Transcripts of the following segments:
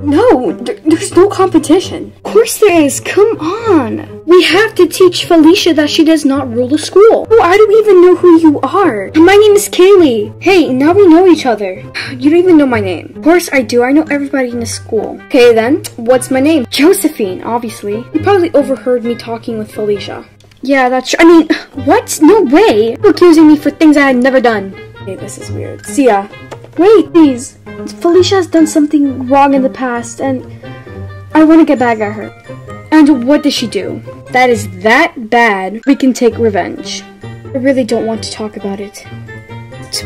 No, there, there's no competition. Of course there is. Come on. We have to teach Felicia that she does not rule the school. Oh, I don't even know who you are. My name is Kaylee. Hey, now we know each other. You don't even know my name. Of course I do. I know everybody in the school. Okay then, what's my name? Josephine, obviously. You probably overheard me talking with Felicia. Yeah, that's true. I mean, what? No way. You're accusing me for things I had never done. Okay, this is weird. See ya. Wait, please. Felicia has done something wrong in the past, and I want to get back at her. And what did she do? That is that bad. We can take revenge. I really don't want to talk about it.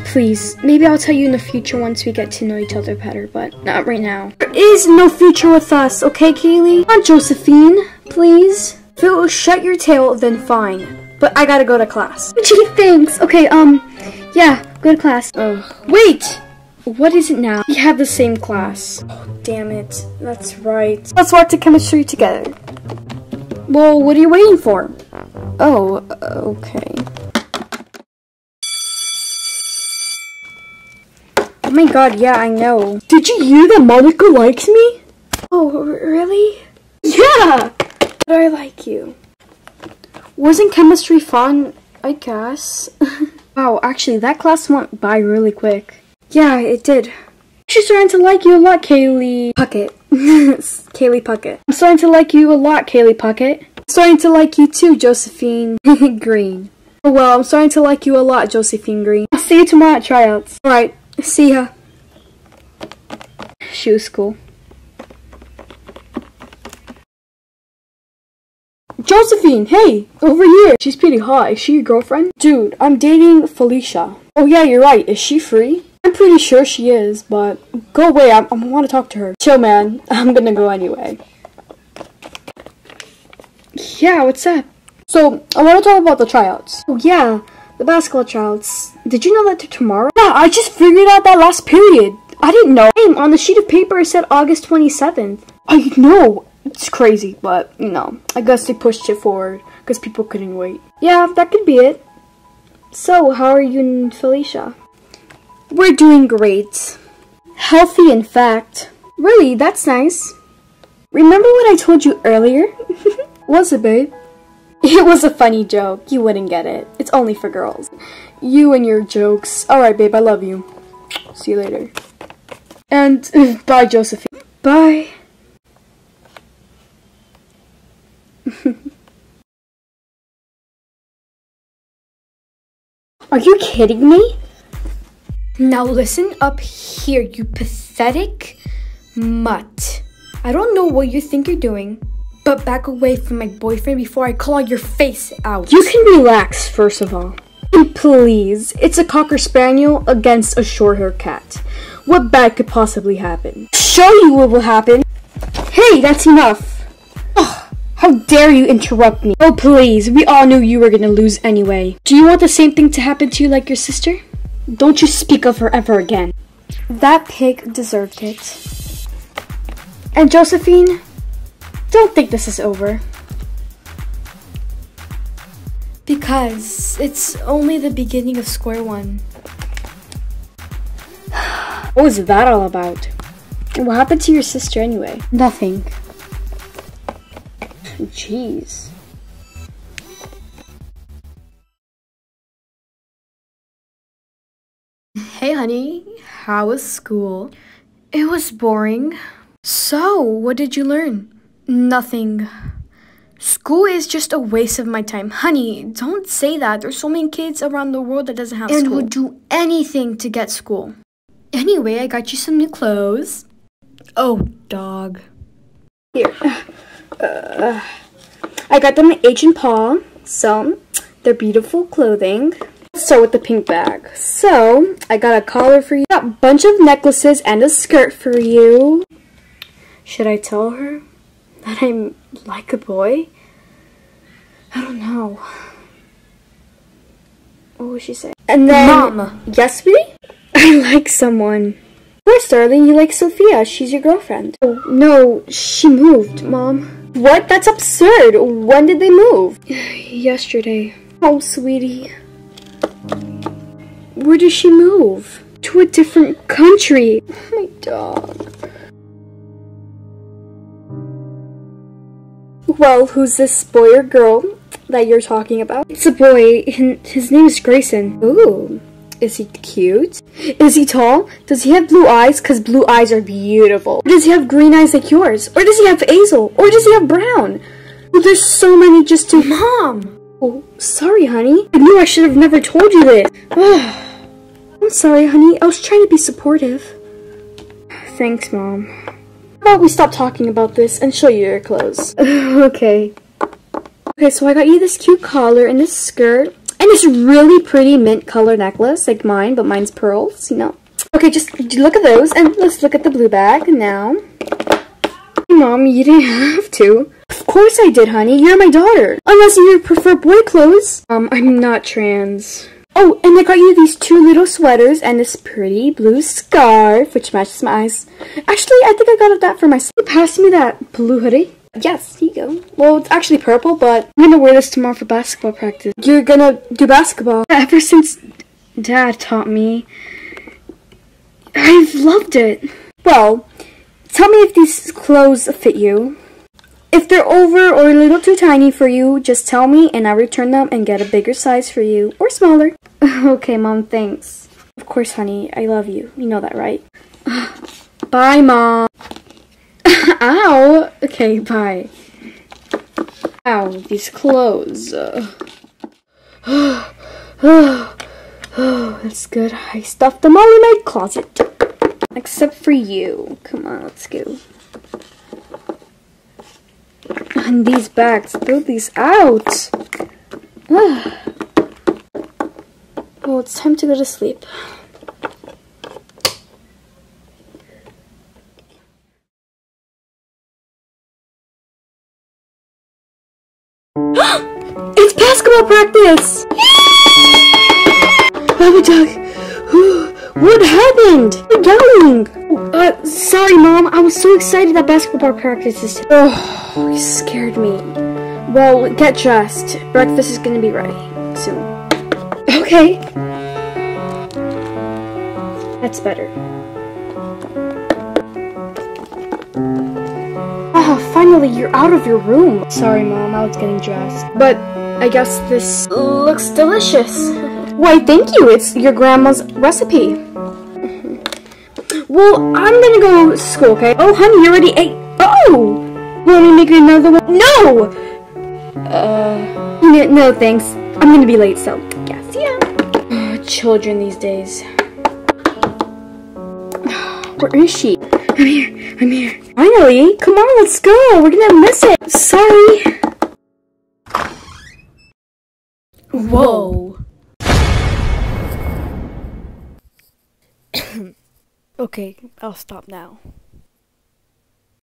Please, maybe I'll tell you in the future once we get to know each other better, but not right now. There is no future with us, okay, Kaylee? Aunt Josephine, please. If it will shut your tail, then fine. But I gotta go to class. Gee, thanks. Okay, um, yeah, go to class. Ugh. Wait! What is it now? We have the same class. Oh, damn it. That's right. Let's walk to chemistry together. Well, what are you waiting for? Oh, uh, okay. Oh my god, yeah, I know. Did you hear that Monica likes me? Oh, really? Yeah! But I like you. Wasn't chemistry fun? I guess. wow, actually, that class went by really quick. Yeah, it did. She's starting to like you a lot, Kaylee Puckett. Kaylee Puckett. I'm starting to like you a lot, Kaylee Puckett. I'm starting to like you too, Josephine Green. Oh well, I'm starting to like you a lot, Josephine Green. I'll see you tomorrow at tryouts. Alright, see ya. She was cool. Josephine, hey, over here. She's pretty hot. Is she your girlfriend? Dude, I'm dating Felicia. Oh yeah, you're right. Is she free? I'm pretty sure she is, but go away. I, I want to talk to her. Chill, man. I'm gonna go anyway. Yeah, what's up? So, I want to talk about the tryouts. Oh yeah, the basketball tryouts. Did you know that they're tomorrow? Yeah, I just figured out that last period. I didn't know. On the sheet of paper it said August 27th. I know. It's crazy, but, you know, I guess they pushed it forward because people couldn't wait. Yeah, that could be it. So, how are you and Felicia? We're doing great. Healthy, in fact. Really, that's nice. Remember what I told you earlier? was it, babe? It was a funny joke. You wouldn't get it. It's only for girls. You and your jokes. Alright, babe, I love you. See you later. And bye, Josephine. Bye. Are you kidding me? Now listen up here, you pathetic mutt. I don't know what you think you're doing, but back away from my boyfriend before I claw your face out. You can relax, first of all. Please, it's a cocker spaniel against a short haired cat. What bad could possibly happen? Show you what will happen. Hey, that's enough. Ugh, how dare you interrupt me? Oh, please, we all knew you were gonna lose anyway. Do you want the same thing to happen to you like your sister? Don't you speak of her ever again. That pig deserved it. And Josephine, don't think this is over. Because it's only the beginning of square one. What was that all about? What happened to your sister anyway? Nothing. Jeez. Hey, honey, how was school? It was boring. So, what did you learn? Nothing. School is just a waste of my time. Honey, don't say that. There's so many kids around the world that doesn't have And school. And would do anything to get school. Anyway, I got you some new clothes. Oh, dog. Here. Uh, I got them at H and Paul. So, they're beautiful clothing. Start with the pink bag. So, I got a collar for you, got a bunch of necklaces, and a skirt for you. Should I tell her that I'm like a boy? I don't know. What would she say? And then, Mom. yes, sweetie? I like someone. Of course, darling, you like Sophia. She's your girlfriend. Oh, no, she moved, Mom. What? That's absurd. When did they move? Yesterday. Oh, sweetie. Where does she move? To a different country. Oh, my dog. Well, who's this boy or girl that you're talking about? It's a boy. and His name is Grayson. Ooh. Is he cute? Is he tall? Does he have blue eyes? Because blue eyes are beautiful. Or does he have green eyes like yours? Or does he have hazel? Or does he have brown? Well, there's so many just to. Mom! Oh, sorry, honey. I knew I should have never told you this. Sorry, honey. I was trying to be supportive. Thanks, Mom. How about we stop talking about this and show you your clothes? okay. Okay, so I got you this cute collar and this skirt and this really pretty mint color necklace, like mine, but mine's pearls, you know. Okay, just look at those and let's look at the blue bag now. Mom, you didn't have to. Of course I did, honey. You're my daughter. Unless you prefer boy clothes. Um, I'm not trans. Oh, and I got you these two little sweaters and this pretty blue scarf, which matches my eyes. Actually, I think I got that for myself. Pass me that blue hoodie. Yes, here you go. Well, it's actually purple, but I'm gonna wear this tomorrow for basketball practice. You're gonna do basketball. Ever since Dad taught me, I've loved it. Well, tell me if these clothes fit you. If they're over or a little too tiny for you, just tell me and I'll return them and get a bigger size for you or smaller. okay, Mom, thanks. Of course, honey, I love you. You know that, right? bye, Mom. Ow. Okay, bye. Ow, these clothes. that's good. I stuffed them all in my closet. Except for you. Come on, let's go. And these bags, throw these out. well, it's time to go to sleep. it's basketball practice! Baby Doug, what happened? You're yelling! Uh, sorry, Mom. I was so excited that basketball practice is. Oh, you scared me. Well, get dressed. Breakfast is gonna be ready soon. Okay. That's better. Ah, finally, you're out of your room. Sorry, Mom. I was getting dressed. But I guess this looks delicious. Why, thank you. It's your grandma's recipe. Well, I'm gonna go to school, okay? Oh, honey, you already ate. Oh! Want me make another one? No! Uh, no, no, thanks. I'm gonna be late, so yeah, see ya. Oh, children these days. Where is she? I'm here. I'm here. Finally! Come on, let's go. We're gonna miss it. Sorry. Whoa. Okay, I'll stop now.